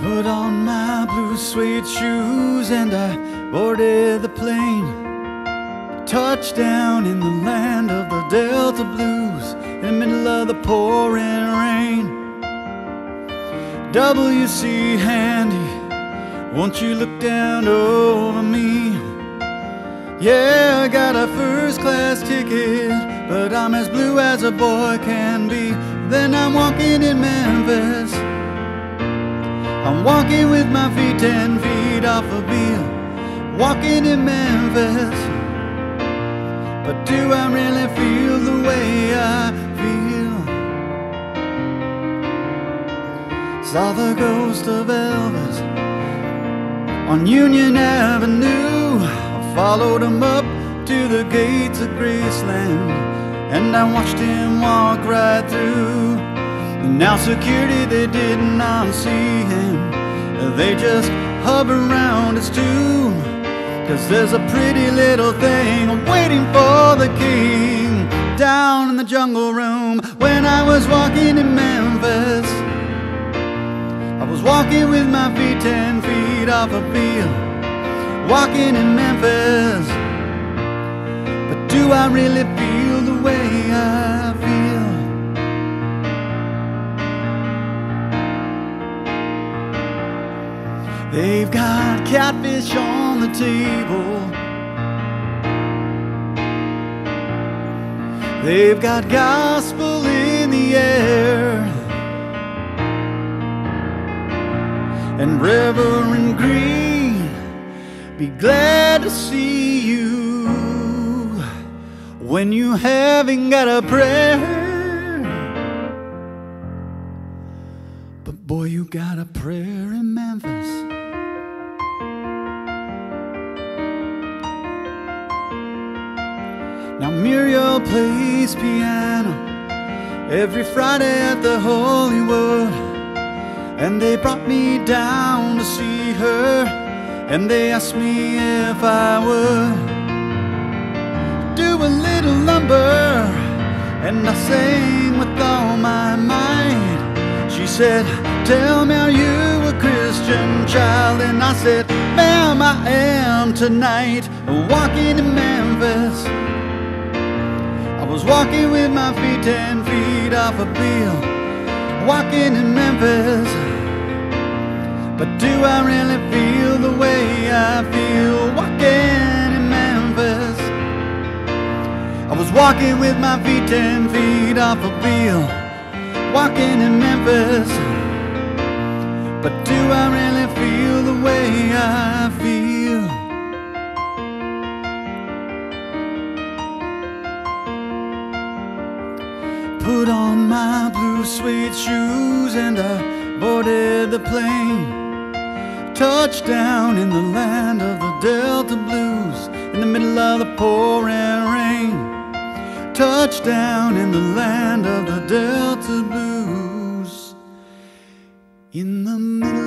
Put on my blue suede shoes and I boarded the plane. Touchdown in the land of the Delta Blues in the middle of the pouring rain. W.C. Handy, won't you look down over me? Yeah, I got a first class ticket, but I'm as blue as a boy can be. Then I'm walking in Memphis. I'm walking with my feet ten feet off a Beale, walking in Memphis. But do I really feel the way I feel? Saw the ghost of Elvis on Union Avenue. I followed him up to the gates of Graceland, and I watched him walk right through. Now security, they did not see. They just hover around his tomb. Cause there's a pretty little thing waiting for the king down in the jungle room when I was walking in Memphis. I was walking with my feet ten feet off a Beale, walking in Memphis. But do I really feel the way I feel? They've got catfish on the table. They've got gospel in the air. And Reverend Green, be glad to see you when you haven't got a prayer. But boy, you got a prayer in Memphis. Now Muriel plays piano every Friday at the Hollywood. And they brought me down to see her. And they asked me if I would do a little lumber. And I sang with all my might. She said, Tell me, are you a Christian child? And I said, Ma'am, I am tonight, walking in Memphis. I was walking with my feet ten feet off a Beale, walking in Memphis. But do I really feel the way I feel walking in Memphis? I was walking with my feet ten feet off a Beale, walking in Memphis. But do I really feel the way I Put on my blue suede shoes and I boarded the plane. Touchdown in the land of the Delta Blues in the middle of the pouring rain. Touchdown in the land of the Delta Blues in the middle